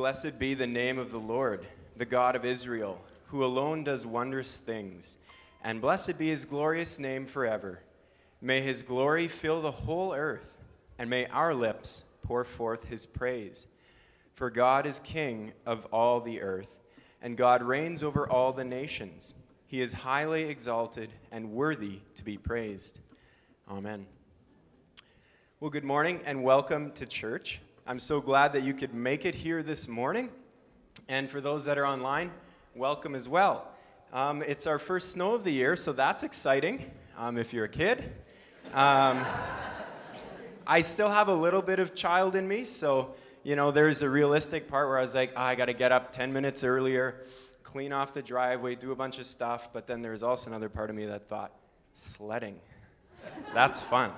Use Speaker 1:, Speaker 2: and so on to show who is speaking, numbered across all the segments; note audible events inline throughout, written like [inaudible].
Speaker 1: Blessed be the name of the Lord, the God of Israel, who alone does wondrous things. And blessed be his glorious name forever. May his glory fill the whole earth, and may our lips pour forth his praise. For God is king of all the earth, and God reigns over all the nations. He is highly exalted and worthy to be praised. Amen. Well, good morning and welcome to church. I'm so glad that you could make it here this morning. And for those that are online, welcome as well. Um, it's our first snow of the year, so that's exciting um, if you're a kid. Um, I still have a little bit of child in me, so you know, there's a realistic part where I was like, oh, I got to get up 10 minutes earlier, clean off the driveway, do a bunch of stuff. But then there's also another part of me that thought, sledding. That's fun.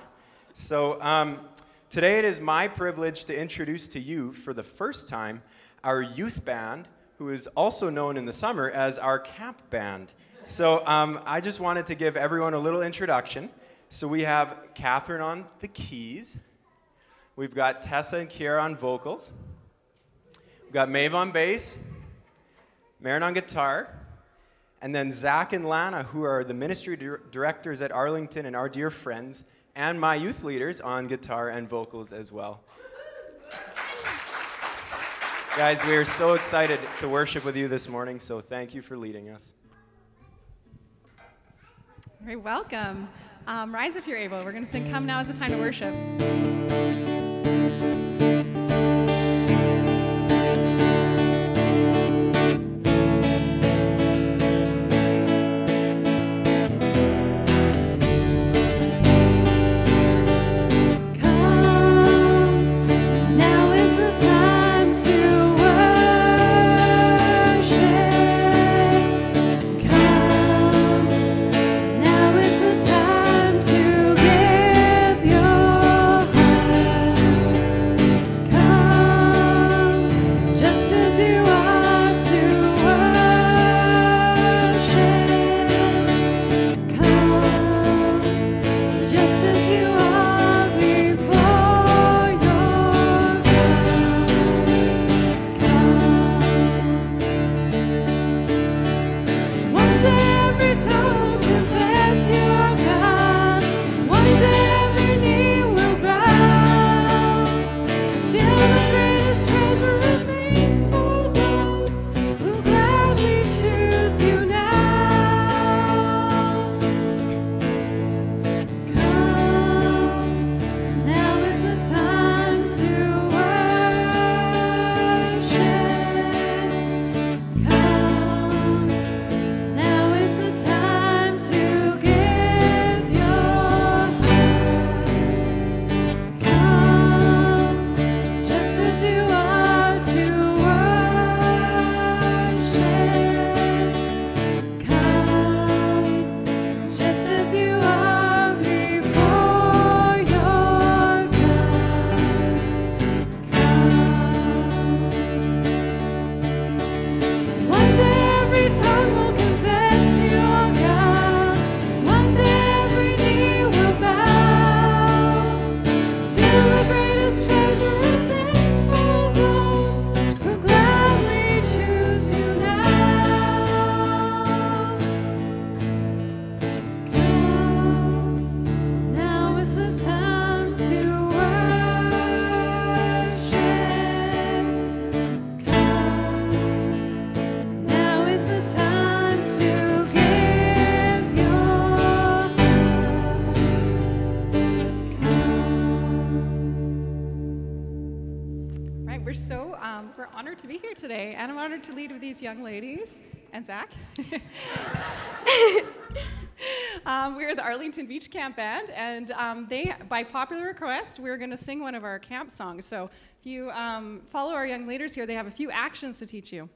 Speaker 1: So um, today it is my privilege to introduce to you for the first time our youth band, who is also known in the summer as our camp band. So um, I just wanted to give everyone a little introduction. So we have Catherine on the keys. We've got Tessa and Kiera on vocals. We've got Maeve on bass, Marin on guitar, and then Zach and Lana, who are the ministry dir- directors at Arlington and our dear friends, and my youth leaders on guitar and vocals as well. Guys, we are so excited to worship with you this morning, so thank you for leading us.
Speaker 2: Very welcome. Um, rise if you're able. We're going to sing Come Now is the Time to Worship. These young ladies and Zach. [laughs] um, we're the Arlington Beach Camp Band, and um, they, by popular request, we're going to sing one of our camp songs. So if you um, follow our young leaders here, they have a few actions to teach you.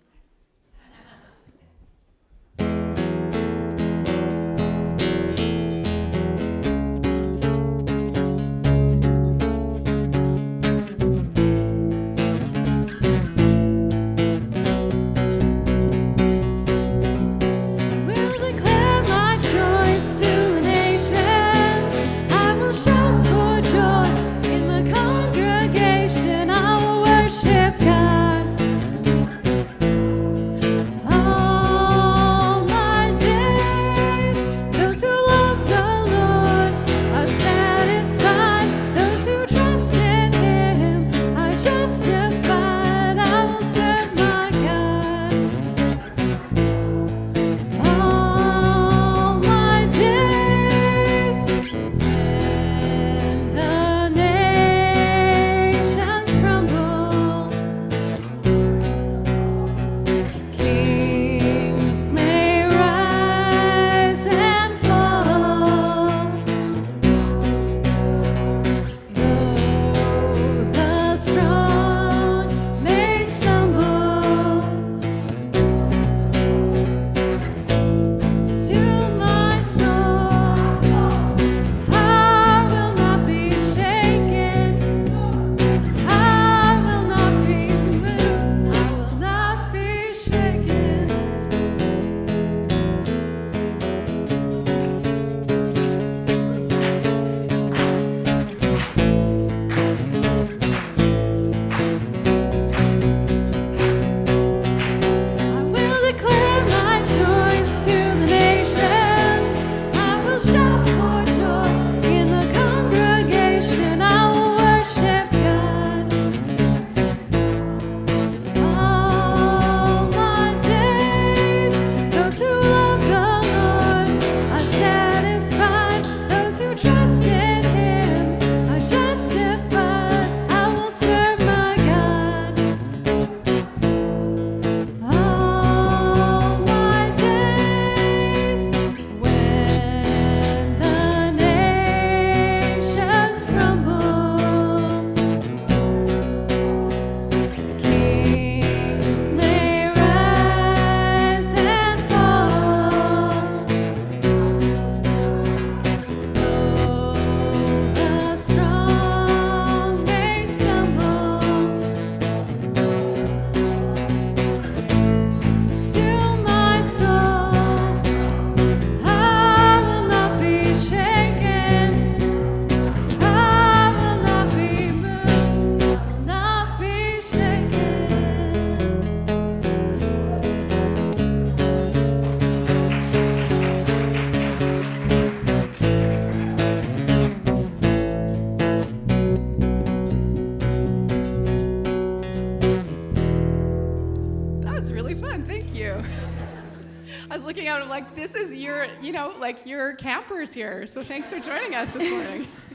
Speaker 2: like this is your, you know, like your campers here. So thanks for joining us this morning. [laughs]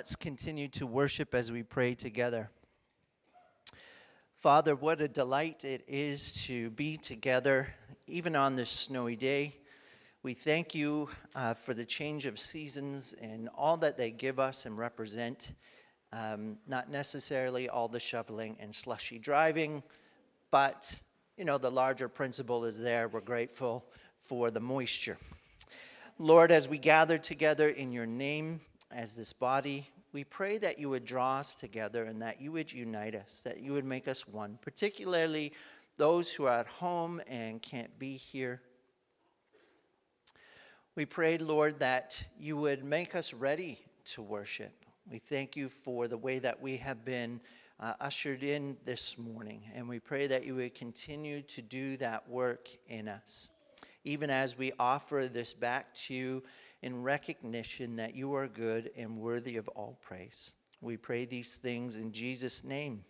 Speaker 3: let's continue to worship as we pray together. Father, what a delight it is to be together, even on this snowy day. We thank you uh, for the change of seasons and all that they give us and represent. Um, not necessarily all the shoveling and slushy driving, but you know the larger principle is there. We're grateful for the moisture. Lord, as we gather together in your name as this body, we pray that you would draw us together and that you would unite us, that you would make us one, particularly those who are at home and can't be here. We pray, Lord, that you would make us ready to worship. We thank you for the way that we have been uh, ushered in this morning, and we pray that you would continue to do that work in us, even as we offer this back to you in recognition that you are good and worthy of all praise. We pray these things in Jesus' name.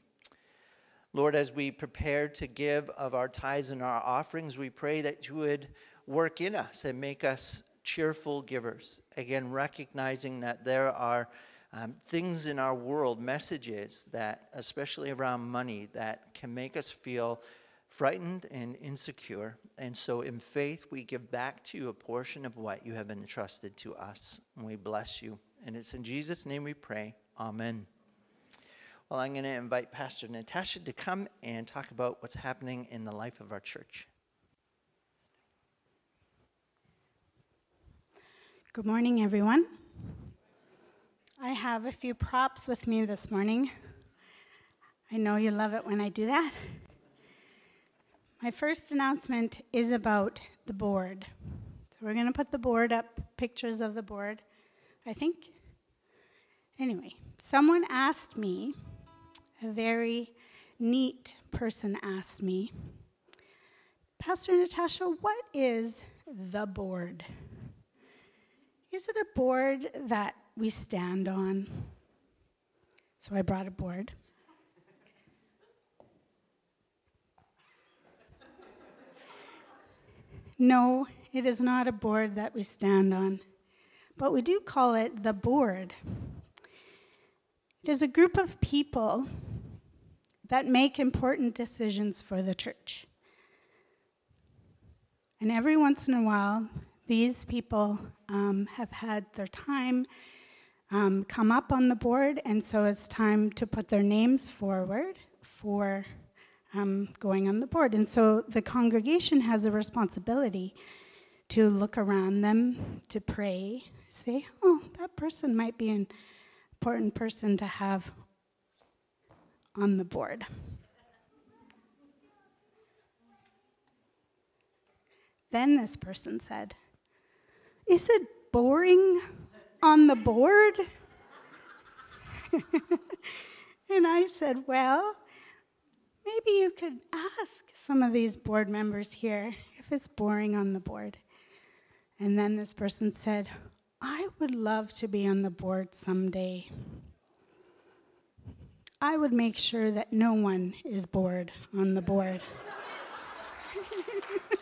Speaker 3: Lord, as we prepare to give of our tithes and our offerings, we pray that you would work in us and make us cheerful givers. Again, recognizing that there are um, things in our world, messages that, especially around money, that can make us feel frightened and insecure. And so, in faith, we give back to you a portion of what you have entrusted to us. And we bless you. And it's in Jesus' name we pray. Amen. Well, I'm going to invite Pastor Natasha to come and talk about what's happening in the life of our church.
Speaker 4: Good morning, everyone. I have a few props with me this morning. I know you love it when I do that. My first announcement is about the board. So we're going to put the board up, pictures of the board, I think. Anyway, someone asked me, a very neat person asked me, Pastor Natasha, what is the board? Is it a board that we stand on? So I brought a board. No, it is not a board that we stand on, but we do call it the board. It is a group of people that make important decisions for the church. And every once in a while, these people um, have had their time um, come up on the board, and so it's time to put their names forward for um, going on the board. And so the congregation has a responsibility to look around them, to pray, say, oh, that person might be an important person to have on the board. Then this person said, Is it boring on the board? [laughs] and I said, Well, maybe you could ask some of these board members here if it's boring on the board. And then this person said, I would love to be on the board someday. I would make sure that no one is bored on the board. [laughs]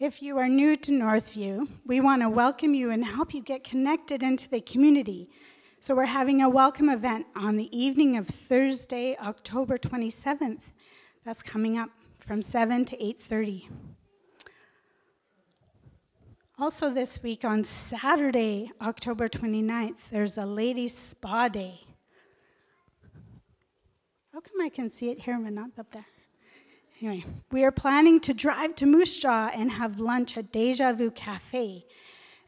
Speaker 4: if you are new to Northview, we want to welcome you and help you get connected into the community. So we're having a welcome event on the evening of Thursday, October 27th. That's coming up from 7 to 8:30. Also this week on Saturday, October 29th, there's a ladies spa day. How come I can see it here but not up there? Anyway, we are planning to drive to Moose Jaw and have lunch at Deja Vu Cafe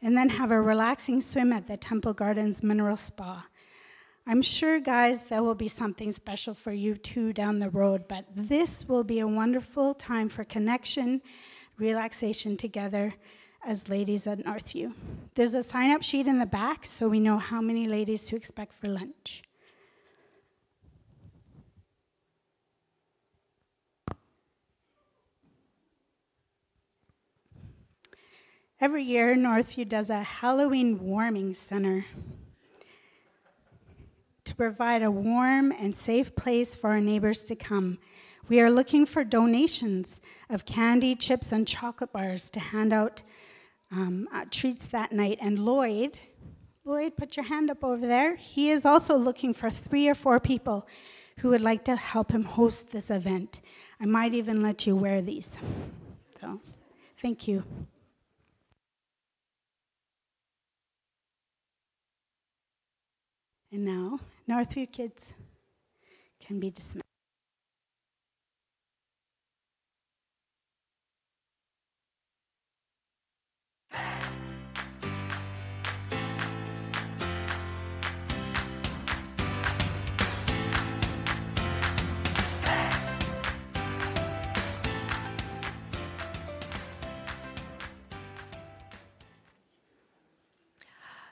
Speaker 4: and then have a relaxing swim at the Temple Gardens Mineral Spa. I'm sure, guys, there will be something special for you too down the road, but this will be a wonderful time for connection, relaxation together as ladies at Northview. There's a sign up sheet in the back so we know how many ladies to expect for lunch. Every year, Northview does a Halloween warming center to provide a warm and safe place for our neighbors to come. We are looking for donations of candy, chips, and chocolate bars to hand out um, uh, treats that night. And Lloyd, Lloyd, put your hand up over there. He is also looking for three or four people who would like to help him host this event. I might even let you wear these. So, thank you. And now, Northview kids can be dismissed.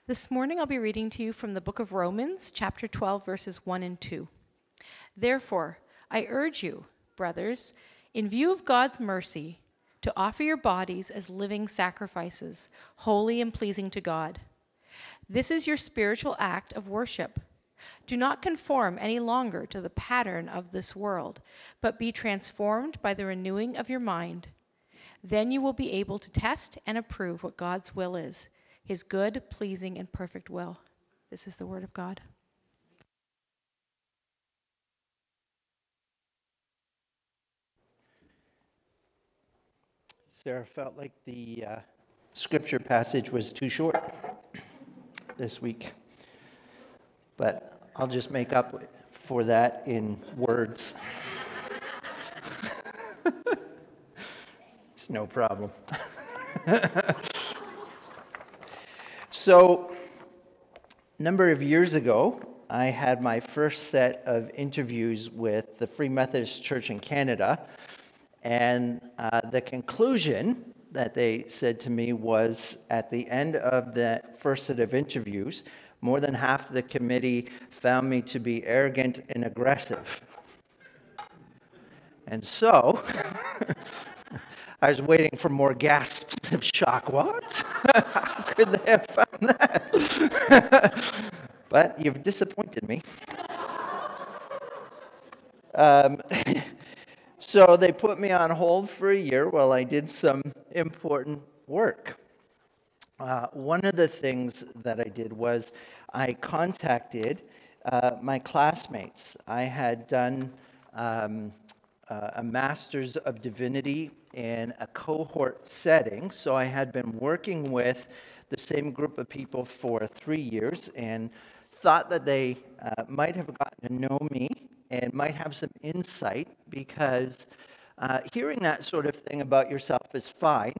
Speaker 5: This morning I'll be reading to you from the book of Romans, chapter 12, verses 1 and 2. Therefore, I urge you, brothers, in view of God's mercy, to offer your bodies as living sacrifices, holy and pleasing to God. This is your spiritual act of worship. Do not conform any longer to the pattern of this world, but be transformed by the renewing of your mind. Then you will be able to test and approve what God's will is his good, pleasing, and perfect will. This is the word of God.
Speaker 3: Sarah felt like the uh, scripture passage was too short this week. But I'll just make up for that in words. [laughs] it's no problem. [laughs] so, a number of years ago, I had my first set of interviews with the Free Methodist Church in Canada. And uh, the conclusion that they said to me was at the end of that first set of interviews, more than half of the committee found me to be arrogant and aggressive. And so, [laughs] I was waiting for more gasps of shock. What? [laughs] How could they have found that? [laughs] but you've disappointed me. Um, [laughs] so they put me on hold for a year while I did some important work. Uh, one of the things that I did was I contacted uh, my classmates. I had done um, uh, a Master's of Divinity in a cohort setting, so I had been working with the same group of people for three years and thought that they uh, might have gotten to know me and might have some insight because uh, hearing that sort of thing about yourself is fine.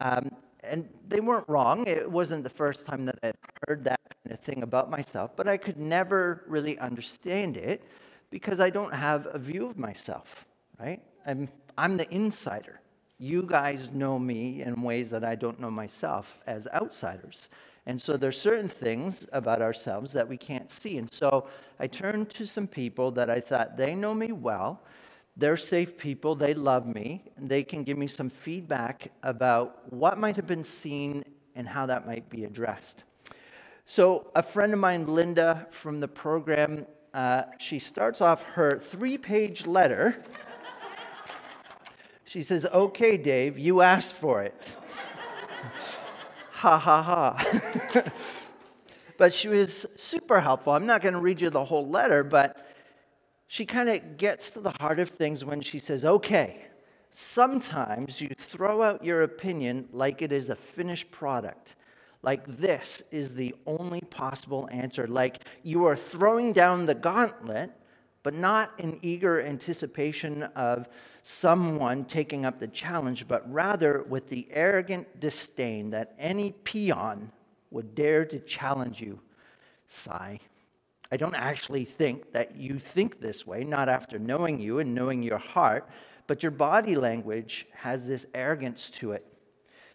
Speaker 3: Um, and they weren't wrong. It wasn't the first time that I'd heard that kind of thing about myself, but I could never really understand it because I don't have a view of myself, right? I'm, I'm the insider. You guys know me in ways that I don't know myself as outsiders. And so there's certain things about ourselves that we can't see. And so I turned to some people that I thought they know me well. They're safe people, they love me, and they can give me some feedback about what might have been seen and how that might be addressed. So, a friend of mine, Linda, from the program, uh, she starts off her three page letter. She says, Okay, Dave, you asked for it ha ha ha. [laughs] but she was super helpful. I'm not going to read you the whole letter, but she kind of gets to the heart of things when she says, okay, sometimes you throw out your opinion like it is a finished product. Like this is the only possible answer. Like you are throwing down the gauntlet but not in eager anticipation of someone taking up the challenge, but rather with the arrogant disdain that any peon would dare to challenge you. Sigh. I don't actually think that you think this way, not after knowing you and knowing your heart, but your body language has this arrogance to it.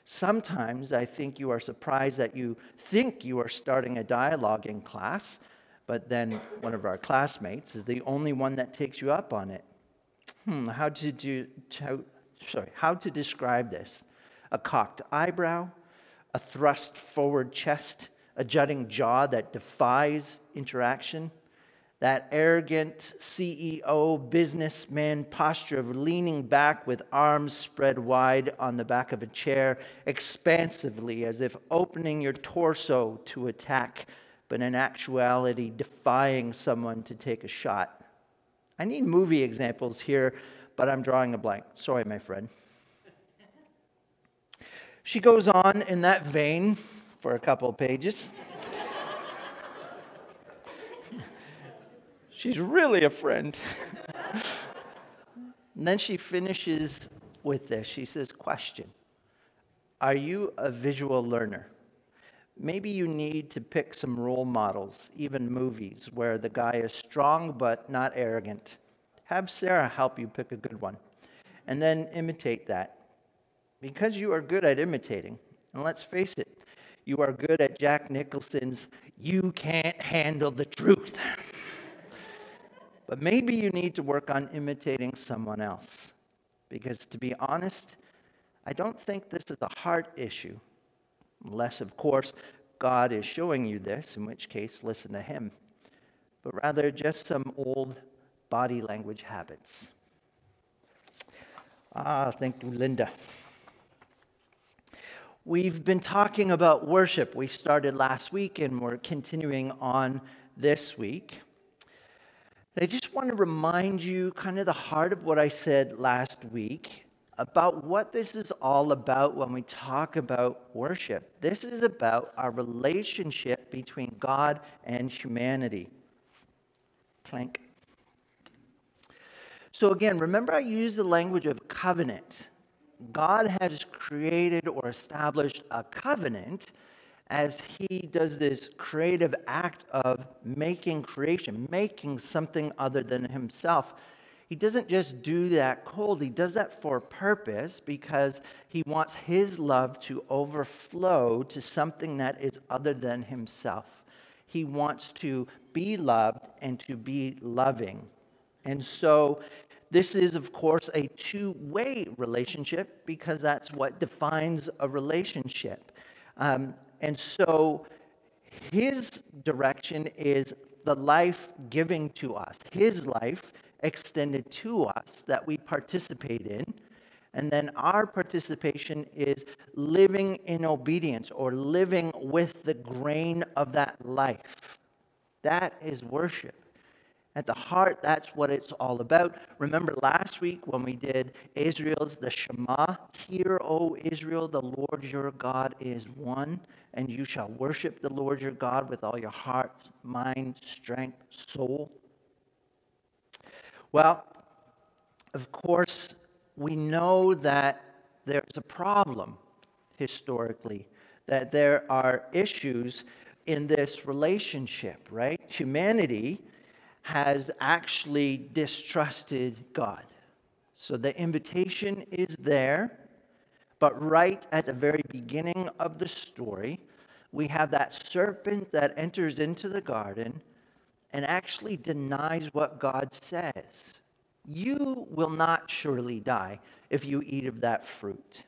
Speaker 3: Sometimes I think you are surprised that you think you are starting a dialogue in class but then one of our classmates is the only one that takes you up on it. Hmm, how to do, how, sorry, how to describe this? A cocked eyebrow, a thrust forward chest, a jutting jaw that defies interaction, That arrogant CEO businessman posture of leaning back with arms spread wide on the back of a chair, expansively, as if opening your torso to attack, but in actuality defying someone to take a shot. I need movie examples here, but I'm drawing a blank. Sorry, my friend. She goes on in that vein for a couple of pages. She's really a friend. and then she finishes with this. She says, Question Are you a visual learner? Maybe you need to pick some role models, even movies, where the guy is strong but not arrogant. Have Sarah help you pick a good one. And then imitate that. Because you are good at imitating, and let's face it, you are good at Jack Nicholson's You Can't Handle the Truth. but maybe you need to work on imitating someone else. Because to be honest, I don't think this is a heart issue. Unless, of course, God is showing you this, in which case, listen to Him. But rather, just some old body language habits. Ah, thank you, Linda. We've been talking about worship. We started last week and we're continuing on this week. And I just want to remind you kind of the heart of what I said last week about what this is all about when we talk about worship. This is about our relationship between God and humanity. So, again, remember I used the language of covenant. God has created or established a covenant as he does this creative act of making creation, making something other than himself. He doesn't just do that cold, he does that for a purpose because he wants his love to overflow to something that is other than himself. He wants to be loved and to be loving. And so, this is, of course, a two way relationship because that's what defines a relationship. Um, and so, his direction is the life giving to us, his life extended to us that we participate in. And then our participation is living in obedience or living with the grain of that life. That is worship. At the heart, that's what it's all about. Remember last week when we did Israel's the Shema? Hear, O Israel, the Lord your God is one, and you shall worship the Lord your God with all your heart, mind, strength, soul. Well, of course, we know that there's a problem historically, that there are issues in this relationship, right? Humanity has actually distrusted God. So the invitation is there, but right at the very beginning of the story, we have that serpent that enters into the garden and actually denies what God says. You will not surely die if you eat of that fruit.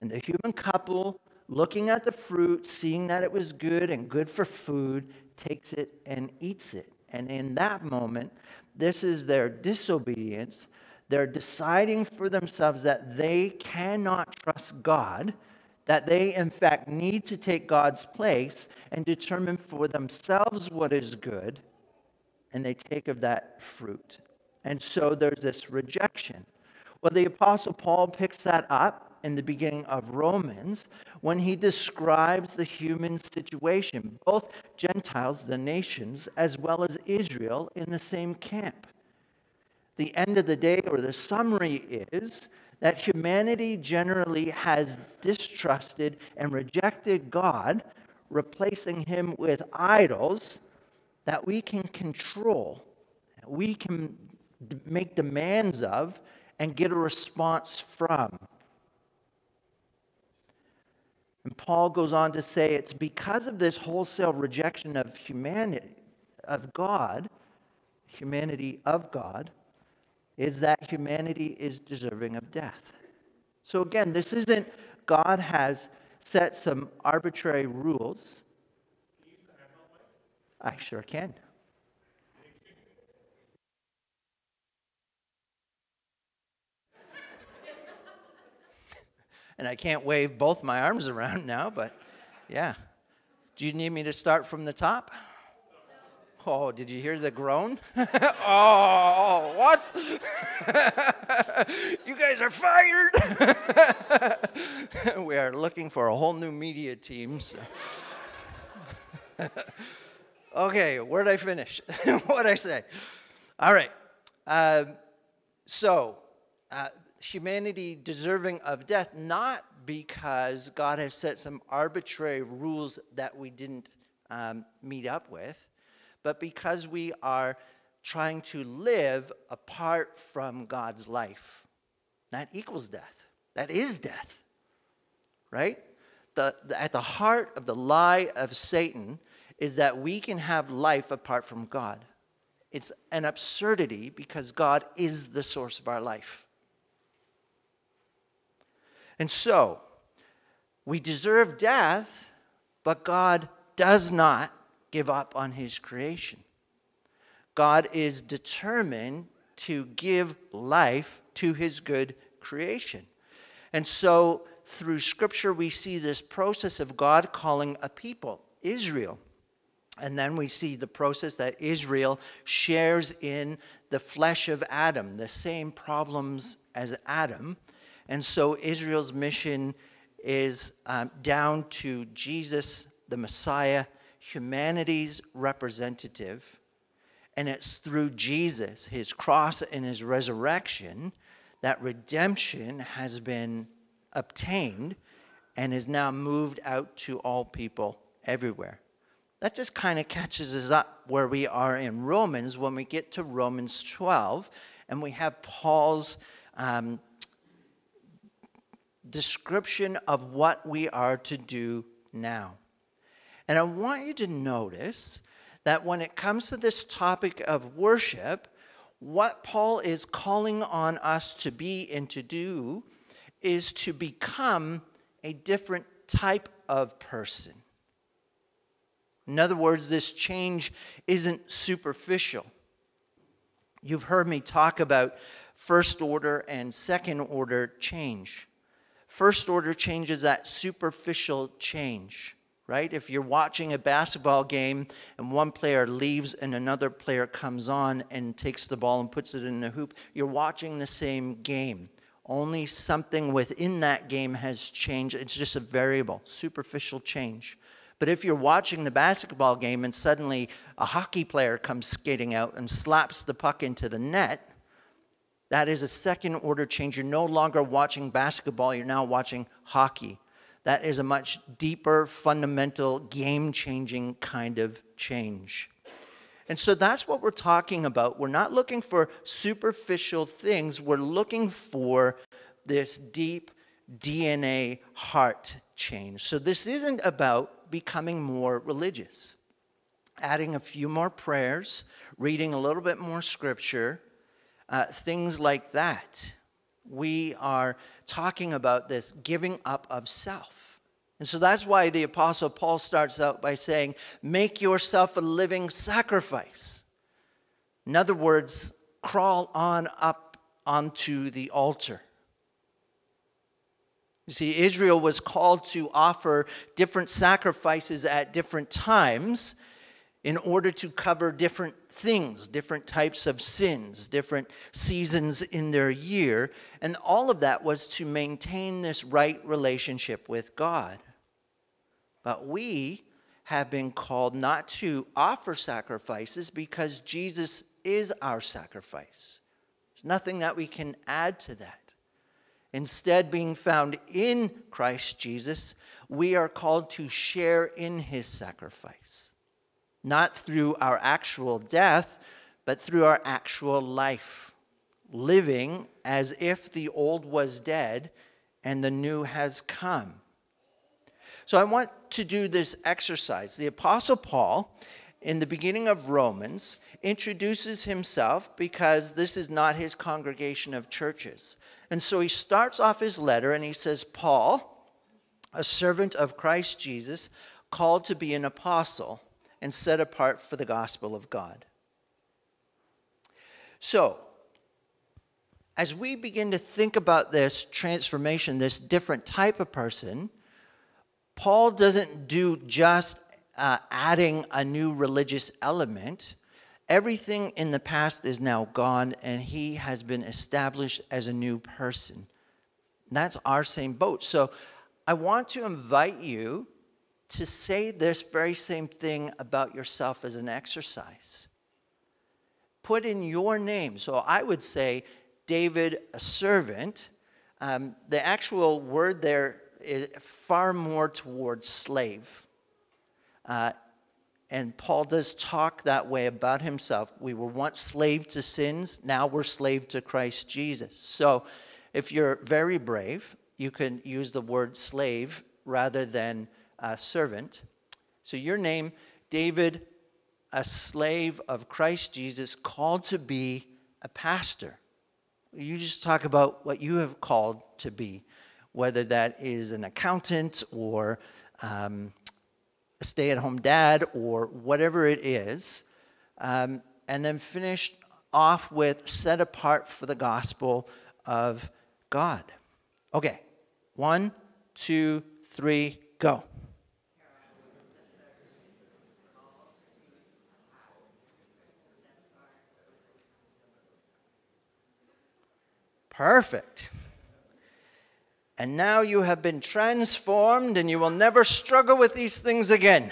Speaker 3: And the human couple, looking at the fruit, seeing that it was good and good for food, takes it and eats it. And in that moment, this is their disobedience. They're deciding for themselves that they cannot trust God that they, in fact, need to take God's place and determine for themselves what is good, and they take of that fruit. And so there's this rejection. Well, the Apostle Paul picks that up in the beginning of Romans when he describes the human situation, both Gentiles, the nations, as well as Israel in the same camp. The end of the day, or the summary is that humanity generally has distrusted and rejected God, replacing him with idols that we can control, we can make demands of, and get a response from. And Paul goes on to say it's because of this wholesale rejection of humanity, of God, humanity of God, is that humanity is deserving of death. So again, this isn't God has set some arbitrary rules. I sure can. [laughs] and I can't wave both my arms around now, but yeah. Do you need me to start from the top? Oh, did you hear the groan? [laughs] oh, what? [laughs] you guys are fired. [laughs] we are looking for a whole new media team. so- okay, where'd I finish? What'd I say? All right. Um, so, uh, humanity deserving of death, not because God has set some arbitrary rules that we didn't um, meet up with, but because we are trying to live apart from God's life. That equals death. That is death, right? The, the- at the heart of the lie of Satan is that we can have life apart from God. It's an absurdity because God is the source of our life. And so, we deserve death, but God does not give up on his creation. God is determined to give life to his good creation. And so, through scripture, we see this process of God calling a people, Israel. And then we see the process that Israel shares in the flesh of Adam, the same problems as Adam. And so Israel's mission is um, down to Jesus, the Messiah, humanity's representative. And it's through Jesus, his cross and his resurrection, that redemption has been obtained and is now moved out to all people everywhere. That just kind of catches us up where we are in Romans when we get to Romans 12 and we have Paul's um, description of what we are to do now. And I want you to notice that when it comes to this topic of worship, what Paul is calling on us to be and to do is to become a different type of person. In other words, this change isn't superficial. You've heard me talk about first order and second order change. First order change is that superficial change, right? If you're watching a basketball game and one player leaves and another player comes on and takes the ball and puts it in the hoop, you're watching the same game. Only something within that game has changed. It's just a variable, superficial change. But if you're watching the basketball game and suddenly a hockey player comes skating out and slaps the puck into the net, that is a second order change. You're no longer watching basketball, you're now watching hockey. That is a much deeper, fundamental, game changing kind of change. And so that's what we're talking about. We're not looking for superficial things, we're looking for this deep DNA heart change. So this isn't about becoming more religious, adding a few more prayers, reading a little bit more scripture, uh, things like that. We are talking about this giving up of self. And so that's why the Apostle Paul starts out by saying, Make yourself a living sacrifice. In other words, crawl on up onto the altar. You see, Israel was called to offer different sacrifices at different times in order to cover different things, different types of sins, different seasons in their year. And all of that was to maintain this right relationship with God. But we have been called not to offer sacrifices because Jesus is our sacrifice. There's nothing that we can add to that. Instead, being found in Christ Jesus, we are called to share in his sacrifice, not through our actual death, but through our actual life, living as if the old was dead and the new has come. So I want to do this exercise. The Apostle Paul, in the beginning of Romans, introduces himself because this is not his congregation of churches. And so he starts off his letter and he says, Paul, a servant of Christ Jesus, called to be an apostle and set apart for the gospel of God. So, as we begin to think about this transformation, this different type of person, Paul doesn't do just uh, adding a new religious element. Everything in the past is now gone, and he has been established as a new person. That's our same boat. So I want to invite you to say this very same thing about yourself as an exercise. Put in your name. So I would say, David, a servant. Um, the actual word there is far more towards slave. Uh, and Paul does talk that way about himself. We were once slave to sins, now we're slave to Christ Jesus. So if you're very brave, you can use the word slave rather than uh, servant. So your name, David, a slave of Christ Jesus, called to be a pastor. You just talk about what you have called to be, whether that is an accountant or um, a stay at home dad or whatever it is. Um, and then finish off with set apart for the gospel of God. Okay, one, two, three, go. Perfect. And now you have been transformed and you will never struggle with these things again.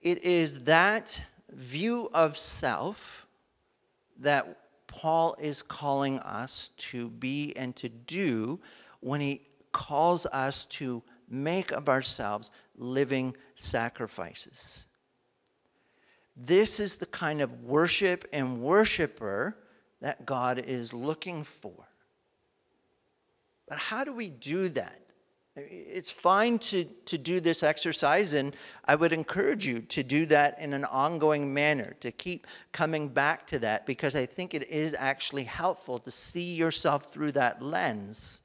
Speaker 3: it is that view of self that Paul is calling us to be and to do when he calls us to make of ourselves living sacrifices. This is the kind of worship and worshiper that God is looking for. But how do we do that? It's fine to, to do this exercise, and I would encourage you to do that in an ongoing manner, to keep coming back to that, because I think it is actually helpful to see yourself through that lens.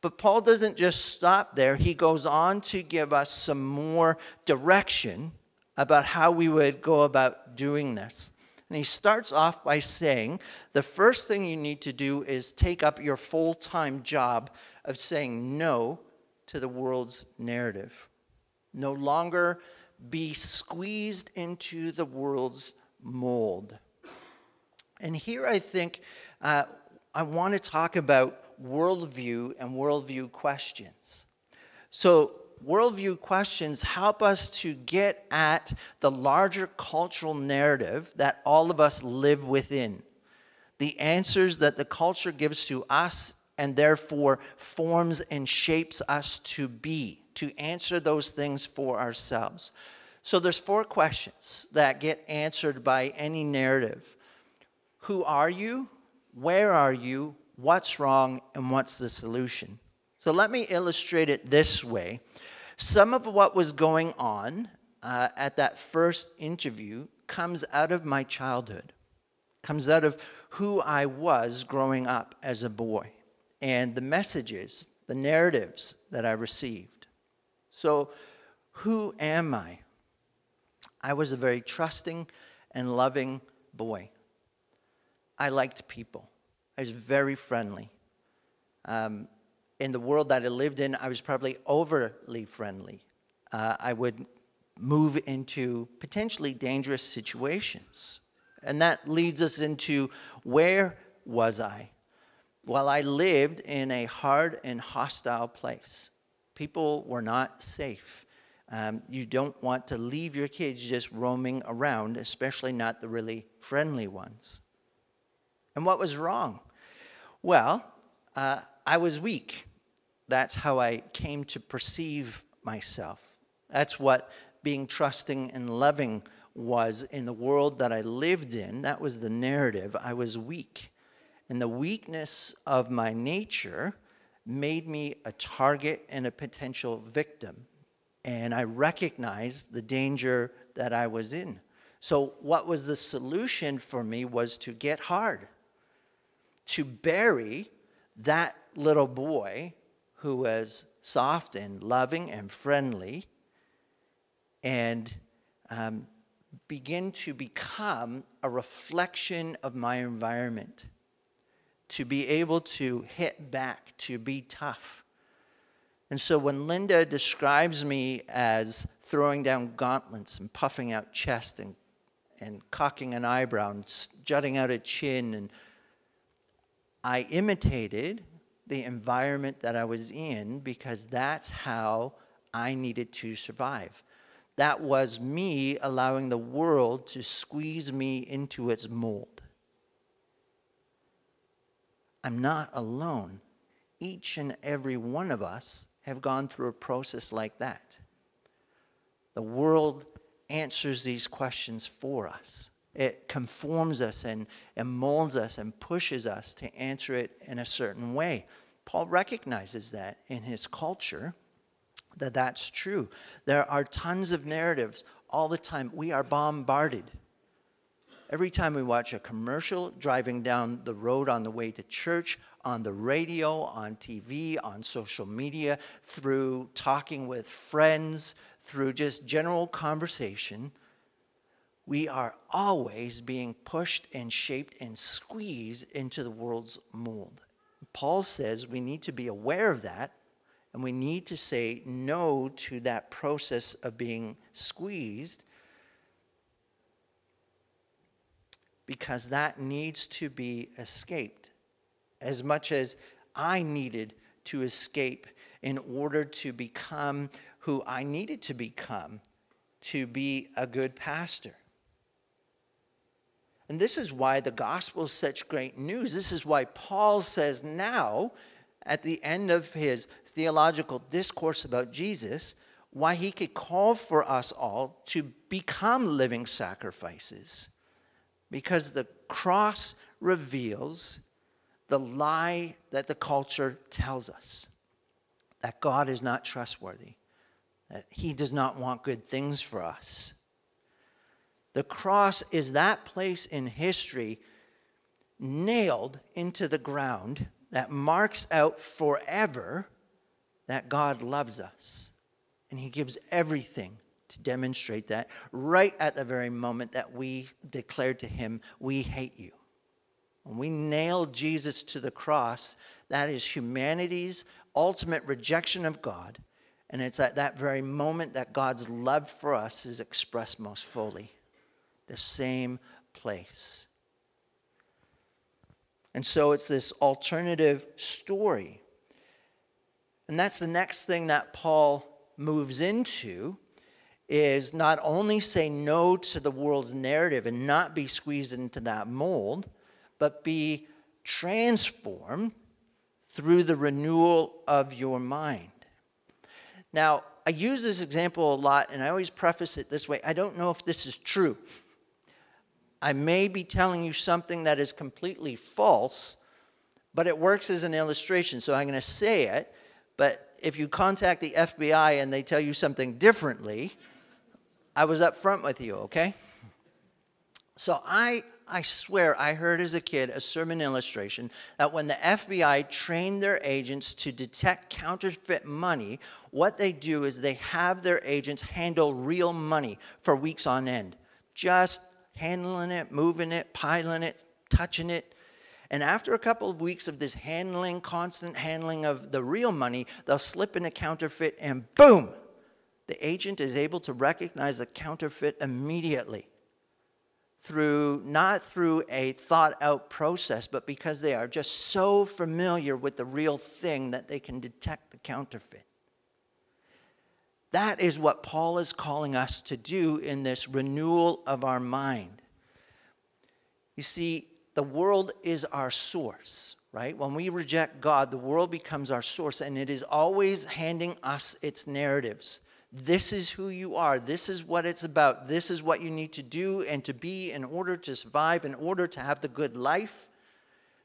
Speaker 3: But Paul doesn't just stop there, he goes on to give us some more direction about how we would go about doing this. And he starts off by saying the first thing you need to do is take up your full time job of saying no to the world's narrative. No longer be squeezed into the world's mold. And here I think uh, I want to talk about worldview and worldview questions. So, worldview questions help us to get at the larger cultural narrative that all of us live within. The answers that the culture gives to us and therefore forms and shapes us to be, to answer those things for ourselves. So there's four questions that get answered by any narrative. Who are you? Where are you? What's wrong? And what's the solution? So let me illustrate it this way. Some of what was going on uh, at that first interview comes out of my childhood, comes out of who I was growing up as a boy, and the messages, the narratives that I received. So, who am I? I was a very trusting and loving boy. I liked people. I was very friendly. Um, in the world that I lived in, I was probably overly friendly. Uh, I would move into potentially dangerous situations. And that leads us into where was I? Well, I lived in a hard and hostile place. People were not safe. Um, you don't want to leave your kids just roaming around, especially not the really friendly ones. And what was wrong? Well, uh, I was weak that's how I came to perceive myself. That's what being trusting and loving was in the world that I lived in. That was the narrative. I was weak. And the weakness of my nature made me a target and a potential victim. And I recognized the danger that I was in. So, what was the solution for me was to get hard, to bury that little boy who was soft and loving and friendly and um, begin to become a reflection of my environment, to be able to hit back, to be tough. And so when Linda describes me as throwing down gauntlets and puffing out chest and, and cocking an eyebrow and jutting out a chin, and I imitated the environment that I was in because that's how I needed to survive. That was me allowing the world to squeeze me into its mold. I'm not alone. Each and every one of us have gone through a process like that. The world answers these questions for us. It conforms us and, and molds us and pushes us to answer it in a certain way. Paul recognizes that in his culture, that that's true. There are tons of narratives all the time. We are bombarded. Every time we watch a commercial driving down the road on the way to church, on the radio, on TV, on social media, through talking with friends, through just general conversation, we are always being pushed and shaped and squeezed into the world's mold. Paul says we need to be aware of that and we need to say no to that process of being squeezed because that needs to be escaped. As much as I needed to escape in order to become who I needed to become to be a good pastor. And this is why the gospel is such great news. This is why Paul says now, at the end of his theological discourse about Jesus, why he could call for us all to become living sacrifices. Because the cross reveals the lie that the culture tells us that God is not trustworthy, that he does not want good things for us. The cross is that place in history nailed into the ground that marks out forever that God loves us. And He gives everything to demonstrate that right at the very moment that we declared to Him, We hate you. When we nail Jesus to the cross, that is humanity's ultimate rejection of God. And it's at that very moment that God's love for us is expressed most fully the same place. And so it's this alternative story. And that's the next thing that Paul moves into is not only say no to the world's narrative and not be squeezed into that mold, but be transformed through the renewal of your mind. Now, I use this example a lot, and I always preface it this way I don't know if this is true. I may be telling you something that is completely false, but it works as an illustration. So I'm going to say it, but if you contact the FBI and they tell you something differently, I was up front with you, okay? So I, I swear I heard as a kid a sermon illustration that when the FBI trained their agents to detect counterfeit money, what they do is they have their agents handle real money for weeks on end. Just handling it, moving it, piling it, touching it. And after a couple of weeks of this handling, constant handling of the real money, they'll slip in a counterfeit and boom, the agent is able to recognize the counterfeit immediately through not through a thought out process but because they are just so familiar with the real thing that they can detect the counterfeit that is what Paul is calling us to do in this renewal of our mind. You see, the world is our source, right? When we reject God, the world becomes our source, and it is always handing us its narratives. This is who you are. This is what it's about. This is what you need to do and to be in order to survive, in order to have the good life.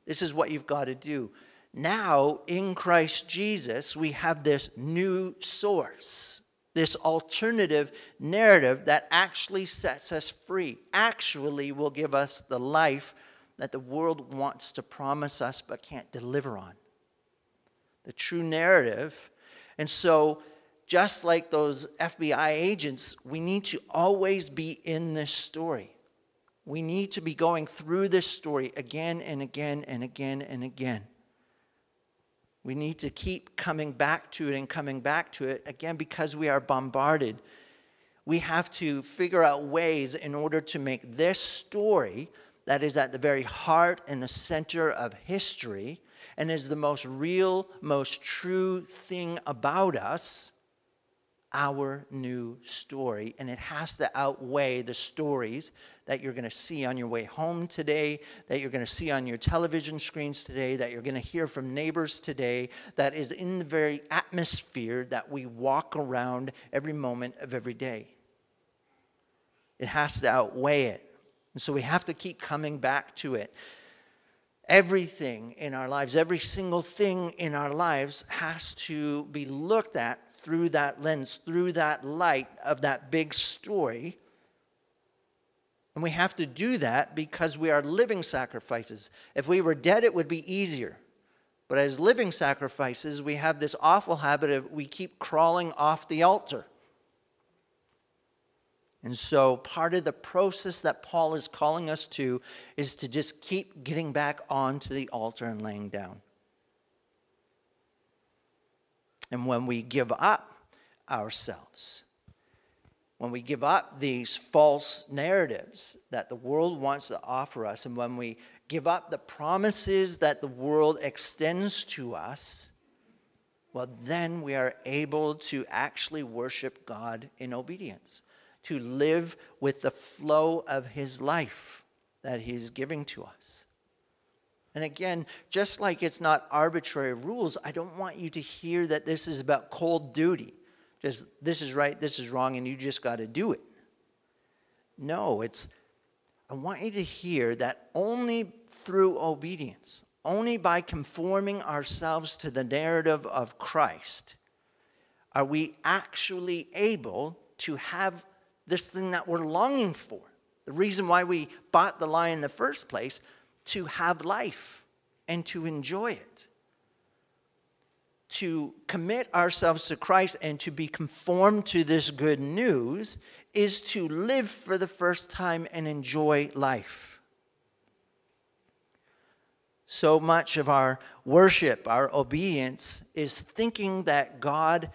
Speaker 3: This is what you've got to do. Now, in Christ Jesus, we have this new source this alternative narrative that actually sets us free, actually will give us the life that the world wants to promise us but can't deliver on. The true narrative. And so just like those FBI agents, we need to always be in this story. We need to be going through this story again and again and again and again. We need to keep coming back to it and coming back to it again because we are bombarded. We have to figure out ways in order to make this story that is at the very heart and the center of history and is the most real, most true thing about us our new story, and it has to outweigh the stories that you're going to see on your way home today, that you're going to see on your television screens today, that you're going to hear from neighbors today, that is in the very atmosphere that we walk around every moment of every day. It has to outweigh it. And so we have to keep coming back to it. Everything in our lives, every single thing in our lives has to be looked at through that lens, through that light of that big story. And we have to do that because we are living sacrifices. If we were dead, it would be easier. But as living sacrifices, we have this awful habit of we keep crawling off the altar. And so, part of the process that Paul is calling us to is to just keep getting back onto the altar and laying down. And when we give up ourselves, when we give up these false narratives that the world wants to offer us, and when we give up the promises that the world extends to us, well, then we are able to actually worship God in obedience, to live with the flow of His life that He's giving to us. And again, just like it's not arbitrary rules, I don't want you to hear that this is about cold duty. Just this is right, this is wrong, and you just got to do it. No, it's, I want you to hear that only through obedience, only by conforming ourselves to the narrative of Christ, are we actually able to have this thing that we're longing for. The reason why we bought the lie in the first place to have life and to enjoy it. To commit ourselves to Christ and to be conformed to this good news is to live for the first time and enjoy life. So much of our worship, our obedience, is thinking that God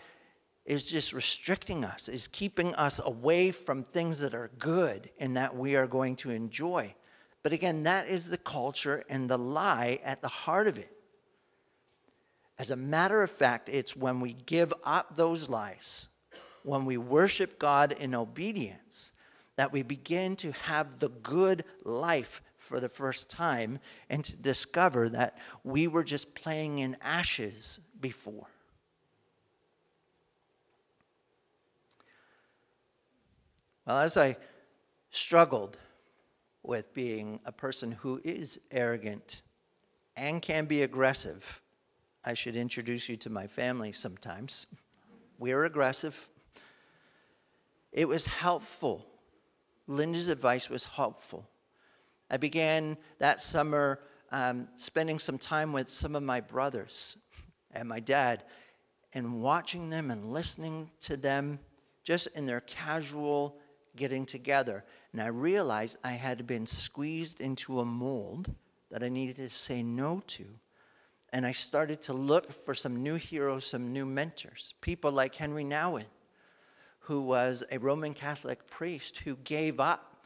Speaker 3: is just restricting us, is keeping us away from things that are good and that we are going to enjoy. But again, that is the culture and the lie at the heart of it. As a matter of fact, it's when we give up those lies, when we worship God in obedience, that we begin to have the good life for the first time and to discover that we were just playing in ashes before. Well, as I struggled with being a person who is arrogant and can be aggressive. I should introduce you to my family sometimes. We're aggressive. It was helpful. Linda's advice was helpful. I began that summer um, spending some time with some of my brothers and my dad and watching them and listening to them just in their casual getting together. And I realized I had been squeezed into a mold that I needed to say no to. And I started to look for some new heroes, some new mentors. People like Henri Nouwen, who was a Roman Catholic priest who gave up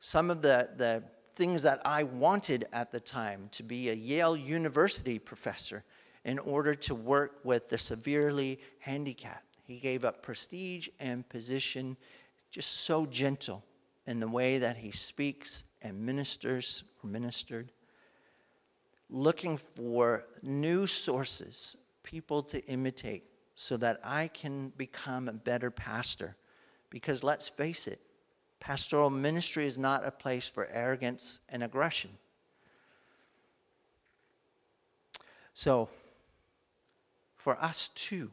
Speaker 3: some of the, the things that I wanted at the time to be a Yale University professor in order to work with the severely handicapped. He gave up prestige and position, just so gentle in the way that he speaks and ministers or ministered, looking for new sources, people to imitate, so that I can become a better pastor. Because let's face it, pastoral ministry is not a place for arrogance and aggression. So, for us too,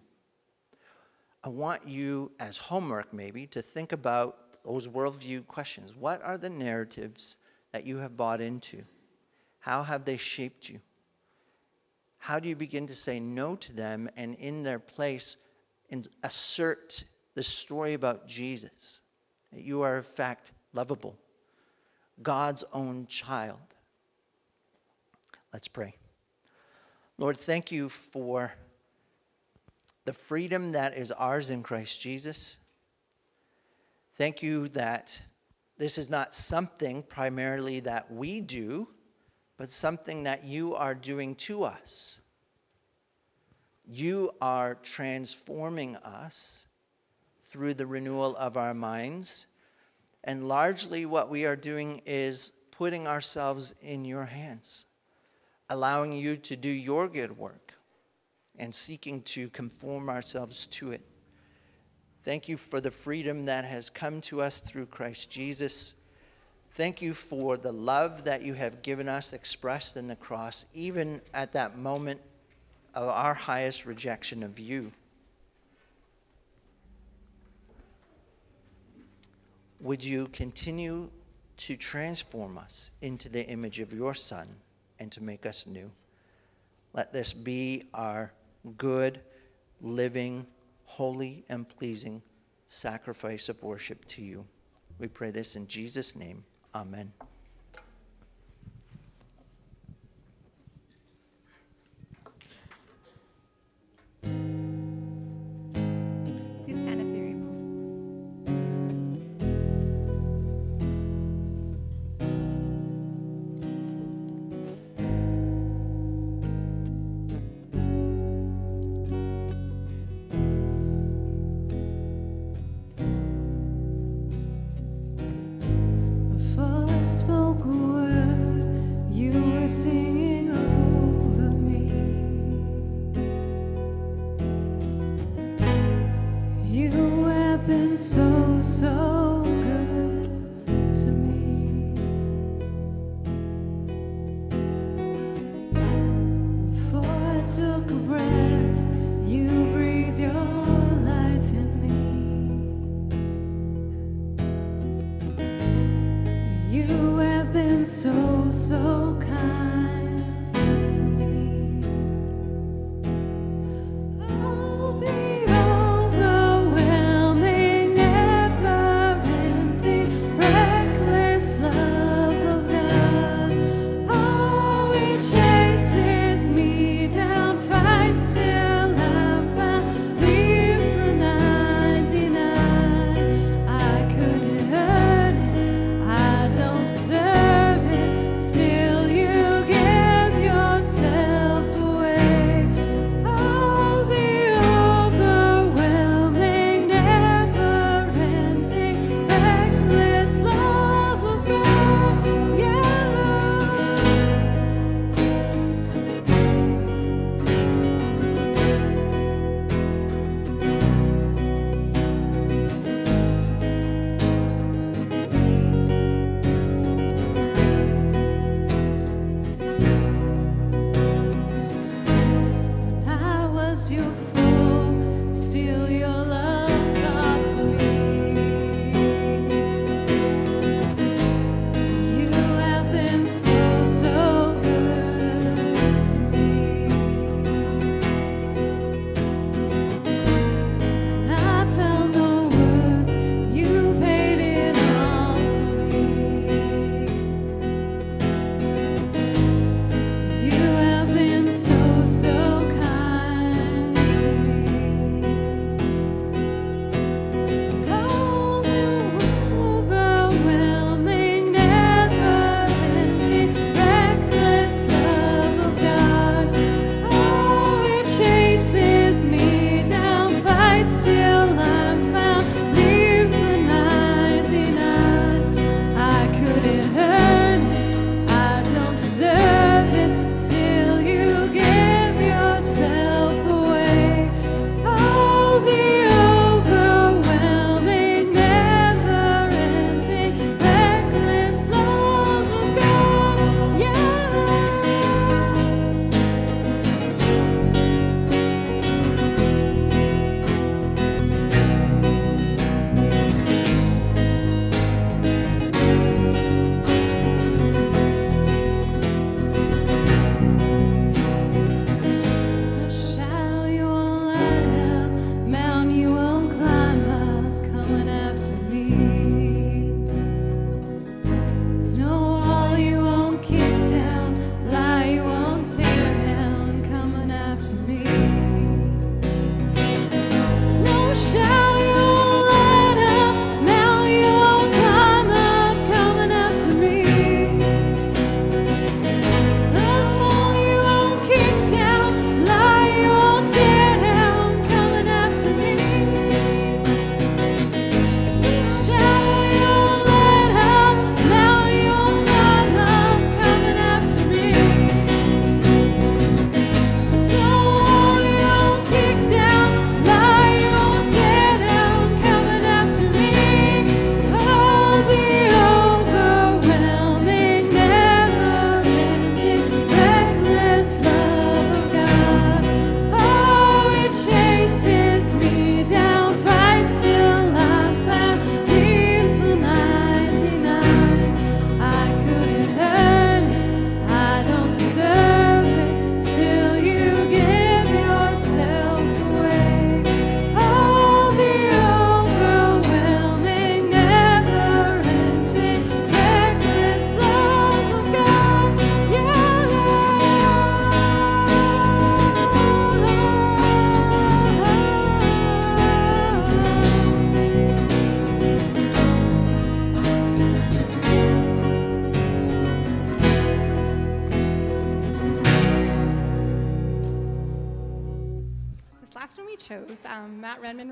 Speaker 3: I want you, as homework maybe, to think about those worldview questions. What are the narratives that you have bought into? How have they shaped you? How do you begin to say no to them and in their place and assert the story about Jesus, that you are, in fact, lovable, God's own child. Let's pray. Lord, thank you for the freedom that is ours in Christ Jesus. Thank you that this is not something primarily that we do, but something that you are doing to us. You are transforming us through the renewal of our minds. And largely, what we are doing is putting ourselves in your hands, allowing you to do your good work and seeking to conform ourselves to it. Thank you for the freedom that has come to us through Christ Jesus. Thank you for the love that you have given us expressed in the cross, even at that moment of our highest rejection of you. Would you continue to transform us into the image of your Son and to make us new? Let this be our good, living, holy, and pleasing sacrifice of worship to you. We pray this in Jesus' name. Amen.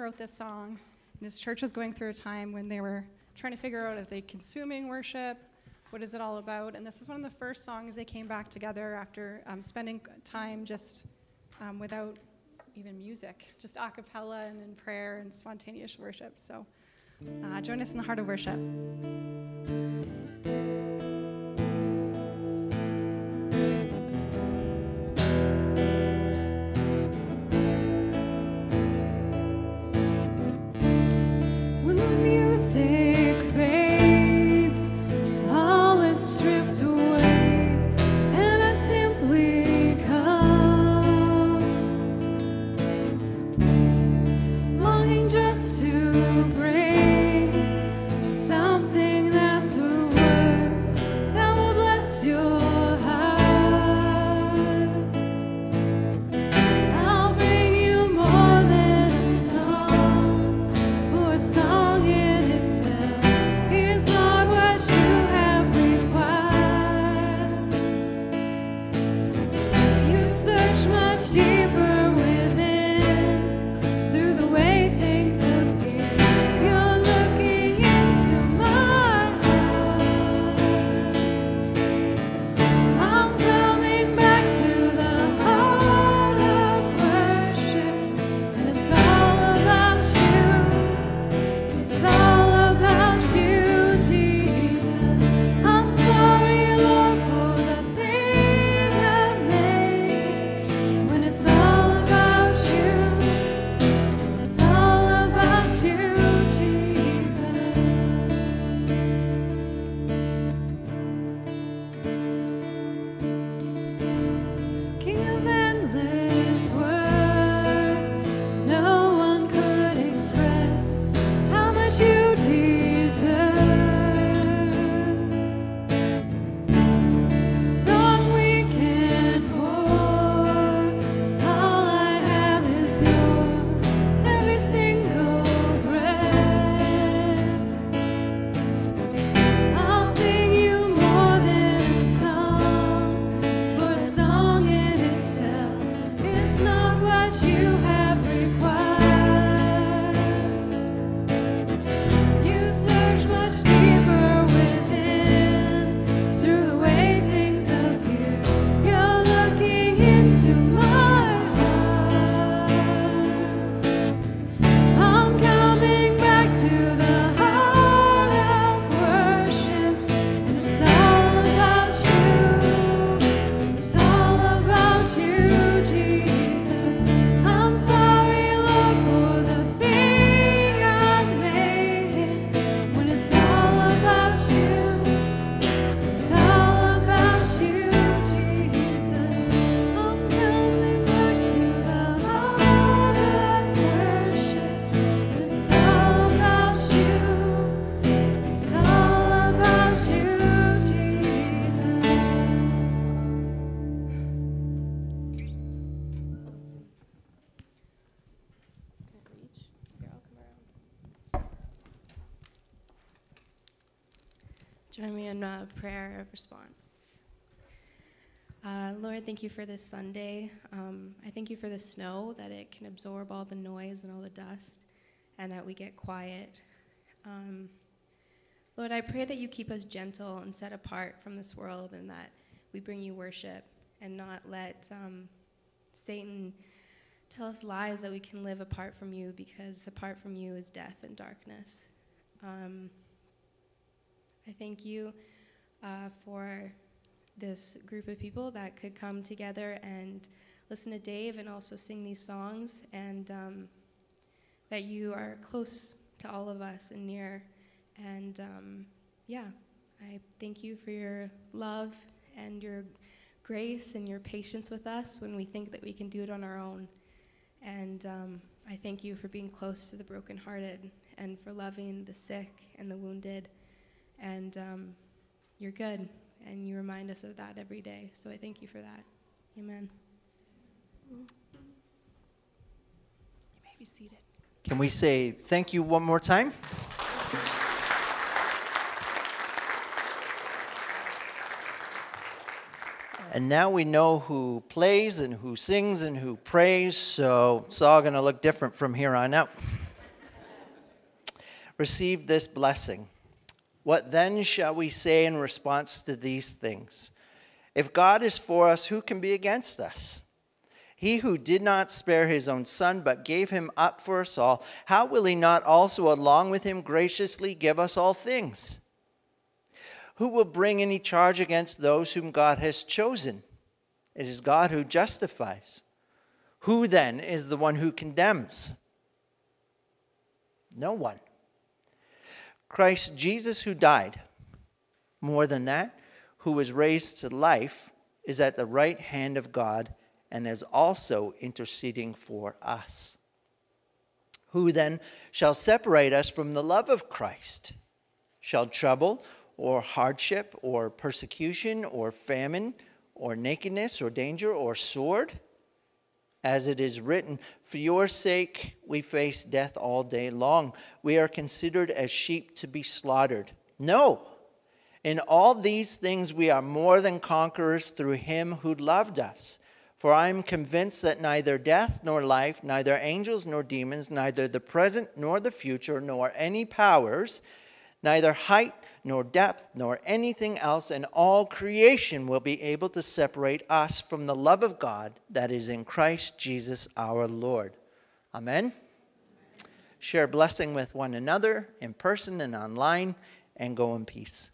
Speaker 2: Wrote this song, and his church was going through a time when they were trying to figure out if they consuming worship, what is it all about? And this is one of the first songs they came back together after um, spending time just um, without even music, just a cappella and in prayer and spontaneous worship. So uh, join us in the heart of worship.
Speaker 6: Response. Uh, Lord, thank you for this Sunday. Um, I thank you for the snow, that it can absorb all the noise and all the dust, and that we get quiet. Um, Lord, I pray that you keep us gentle and set apart from this world, and that we bring you worship and not let um, Satan tell us lies that we can live apart from you, because apart from you is death and darkness. Um, I thank you uh, for this group of people that could come together and listen to Dave and also sing these songs, and um, that you are close to all of us and near. And um, yeah, I thank you for your love and your grace and your patience with us when we think that we can do it on our own. And um, I thank you for being close to the brokenhearted and for loving the sick and the wounded. And um, you're good, and you remind us of that every day. So I thank you for that. Amen.
Speaker 2: You may be seated.
Speaker 3: Can we say thank you one more time? And now we know who plays and who sings and who prays, so it's all going to look different from here on out. [laughs] Receive this blessing. What then shall we say in response to these things? If God is for us, who can be against us? He who did not spare his own son, but gave him up for us all, how will he not also, along with him, graciously give us all things? Who will bring any charge against those whom God has chosen? It is God who justifies. Who then is the one who condemns? No one. Christ Jesus, who died, more than that, who was raised to life, is at the right hand of God and is also interceding for us. Who then shall separate us from the love of Christ? Shall trouble or hardship or persecution or famine or nakedness or danger or sword? As it is written, For your sake we face death all day long. We are considered as sheep to be slaughtered. No, in all these things we are more than conquerors through him who loved us. For I am convinced that neither death nor life, neither angels nor demons, neither the present nor the future, nor any powers, neither height nor depth, nor anything else in all creation will be able to separate us from the love of God that is in Christ Jesus our Lord. Amen. Share blessing with one another in person and online, and go in peace.